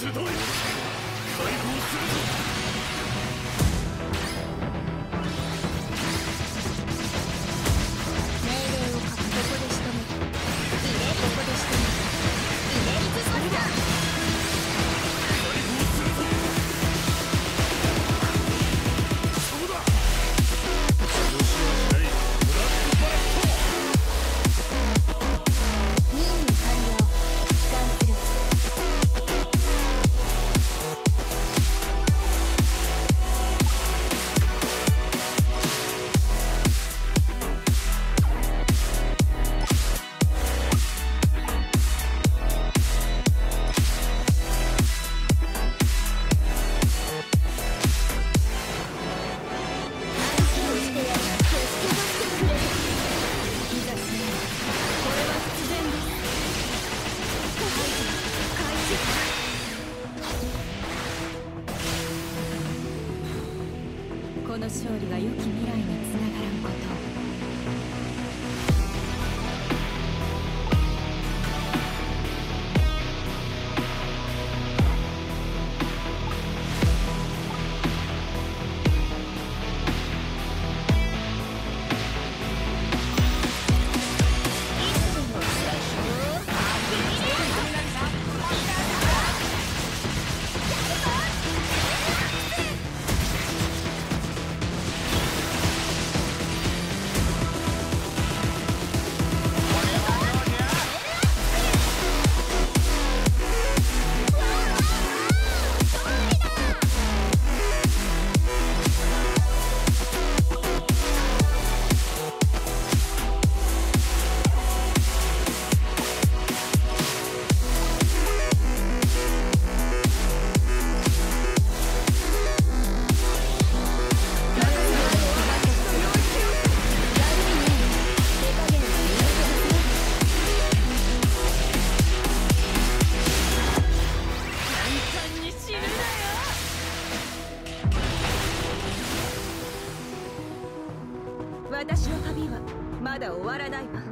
集解放するぞの勝利が良き未来につながらんことを。私の旅はまだ終わらないわ。